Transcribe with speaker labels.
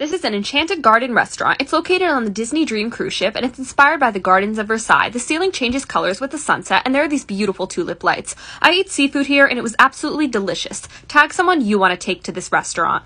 Speaker 1: This is an Enchanted Garden restaurant. It's located on the Disney Dream cruise ship and it's inspired by the gardens of Versailles. The ceiling changes colors with the sunset and there are these beautiful tulip lights. I ate seafood here and it was absolutely delicious. Tag someone you want to take to this restaurant.